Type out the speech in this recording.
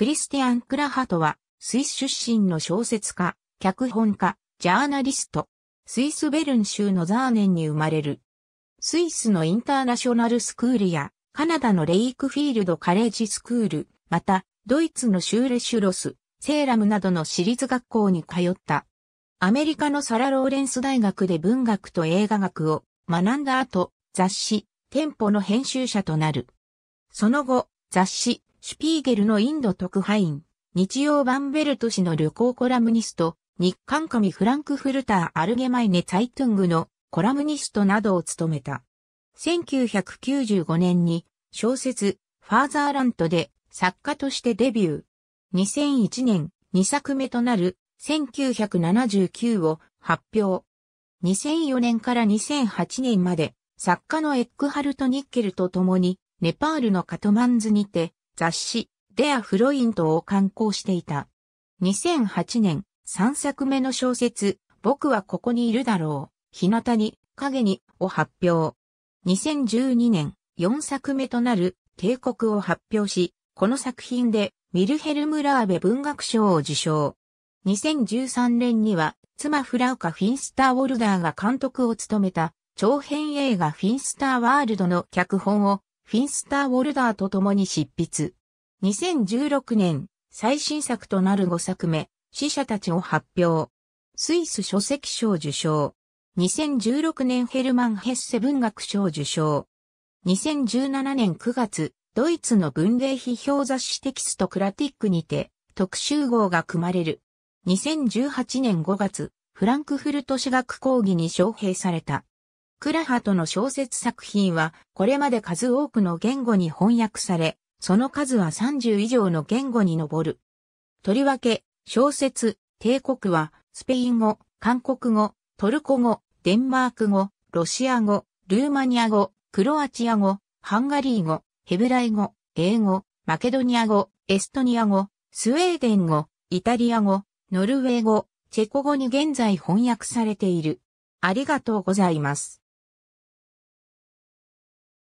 クリスティアン・クラハトは、スイス出身の小説家、脚本家、ジャーナリスト。スイスベルン州のザーネンに生まれる。スイスのインターナショナルスクールや、カナダのレイクフィールドカレッジスクール、また、ドイツのシューレシュロス、セーラムなどの私立学校に通った。アメリカのサラ・ローレンス大学で文学と映画学を学んだ後、雑誌、店舗の編集者となる。その後、雑誌、シュピーゲルのインド特派員、日曜版ベルト氏の旅行コラムニスト、日刊紙フランクフルターアルゲマイネ・ツァイトゥングのコラムニストなどを務めた。1995年に小説ファーザーラントで作家としてデビュー。2001年2作目となる1979を発表。2004年から2008年まで作家のエックハルト・ニッケルと共にネパールのカトマンズにて雑誌デア・フロイントを刊行していた。2008年3作目の小説僕はここにいるだろう。日向に影にを発表。2012年4作目となる帝国を発表し、この作品でミルヘルム・ラーベ文学賞を受賞。2013年には妻フラウカ・フィンスター・ウォルダーが監督を務めた長編映画フィンスター・ワールドの脚本をフィンスター・ウォルダーと共に執筆。2016年、最新作となる5作目、死者たちを発表。スイス書籍賞受賞。2016年ヘルマン・ヘッセ文学賞受賞。2017年9月、ドイツの文芸批評雑誌テキストクラティックにて特集号が組まれる。2018年5月、フランクフルト私学講義に招聘された。クラハトの小説作品はこれまで数多くの言語に翻訳され、その数は30以上の言語に上る。とりわけ、小説、帝国は、スペイン語、韓国語、トルコ語、デンマーク語、ロシア語、ルーマニア語、クロアチア語、ハンガリー語、ヘブライ語、英語、マケドニア語、エストニア語、スウェーデン語、イタリア語、ノルウェー語、チェコ語に現在翻訳されている。ありがとうございます。